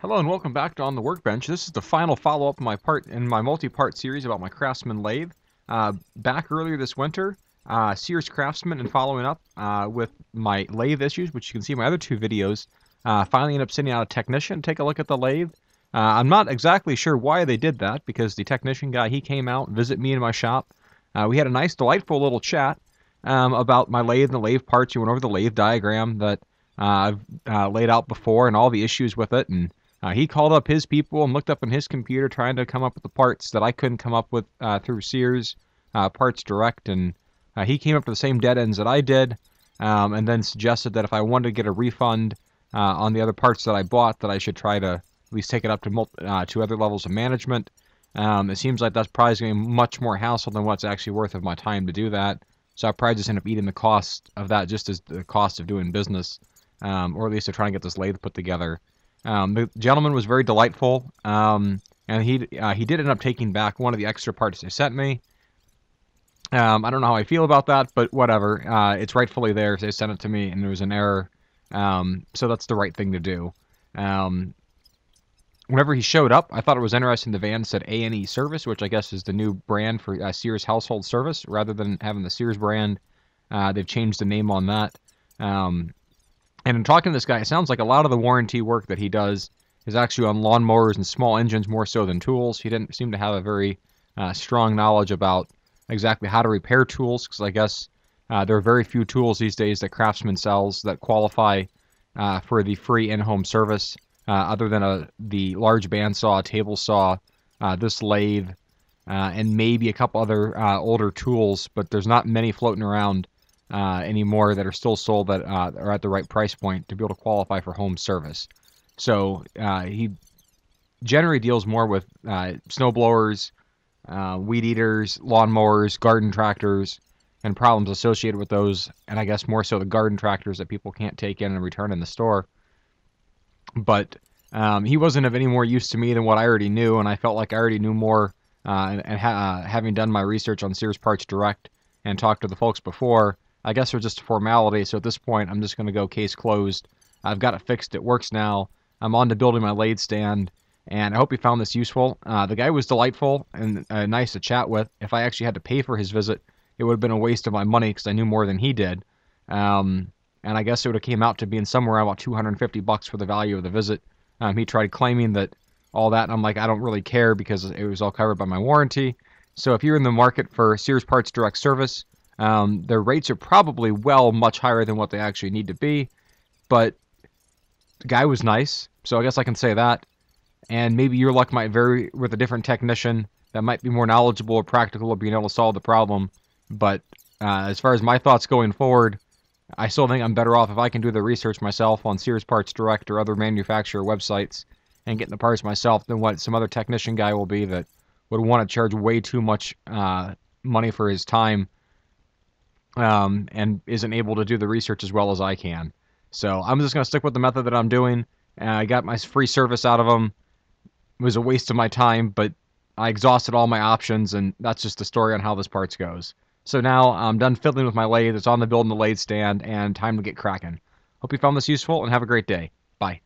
Hello and welcome back to On the Workbench. This is the final follow-up my part in my multi-part series about my Craftsman lathe. Uh, back earlier this winter, uh, Sears Craftsman, and following up uh, with my lathe issues, which you can see in my other two videos, uh, finally ended up sending out a technician to take a look at the lathe. Uh, I'm not exactly sure why they did that because the technician guy he came out visit me in my shop. Uh, we had a nice, delightful little chat um, about my lathe and the lathe parts. You went over the lathe diagram that I've laid out before and all the issues with it and uh, he called up his people and looked up on his computer trying to come up with the parts that I couldn't come up with uh, through Sears uh, Parts Direct, and uh, he came up to the same dead ends that I did, um, and then suggested that if I wanted to get a refund uh, on the other parts that I bought, that I should try to at least take it up to uh, to other levels of management. Um, it seems like that's probably going to be much more hassle than what's actually worth of my time to do that. So I probably just end up eating the cost of that just as the cost of doing business, um, or at least to try and get this lathe put together. Um, the gentleman was very delightful, um, and he uh, he did end up taking back one of the extra parts they sent me. Um, I don't know how I feel about that, but whatever. Uh, it's rightfully theirs. They sent it to me, and there was an error, um, so that's the right thing to do. Um, whenever he showed up, I thought it was interesting. The van said A and E Service, which I guess is the new brand for uh, Sears Household Service, rather than having the Sears brand. Uh, they've changed the name on that. Um, and in talking to this guy, it sounds like a lot of the warranty work that he does is actually on lawnmowers and small engines more so than tools. He didn't seem to have a very uh, strong knowledge about exactly how to repair tools because I guess uh, there are very few tools these days that Craftsman sells that qualify uh, for the free in-home service, uh, other than a the large bandsaw, table saw, uh, this lathe, uh, and maybe a couple other older tools. But there's not many floating around uh, anymore that are still sold that uh, are at the right price point to be able to qualify for home service. So uh, he generally deals more with uh, snow blowers, uh, weed eaters, lawnmowers, garden tractors, and problems associated with those. And I guess more so the garden tractors that people can't take in and return in the store. But um, he wasn't of any more use to me than what I already knew, and I felt like I already knew more. Uh, and, and ha- having done my research on Sears Parts Direct and talked to the folks before, I guess they're just a formality. So at this point, I'm just going to go case closed. I've got it fixed. It works now. I'm on to building my lathe stand, and I hope you found this useful. Uh, the guy was delightful and uh, nice to chat with. If I actually had to pay for his visit, it would have been a waste of my money because I knew more than he did. Um, and I guess it would have came out to being somewhere about 250 bucks for the value of the visit. Um, he tried claiming that all that, and I'm like, I don't really care because it was all covered by my warranty. So if you're in the market for Sears Parts Direct Service, um, their rates are probably well much higher than what they actually need to be, but the guy was nice, so I guess I can say that. And maybe your luck might vary with a different technician that might be more knowledgeable or practical of being able to solve the problem. But uh, as far as my thoughts going forward, I still think I'm better off if I can do the research myself on Sears Parts Direct or other manufacturer websites and getting the parts myself than what some other technician guy will be that would want to charge way too much uh, money for his time um, and isn't able to do the research as well as I can. So I'm just going to stick with the method that I'm doing. I got my free service out of them. It was a waste of my time, but I exhausted all my options, and that's just the story on how this parts goes. So now I'm done fiddling with my lathe. It's on the building the lathe stand, and time to get cracking. Hope you found this useful, and have a great day. Bye.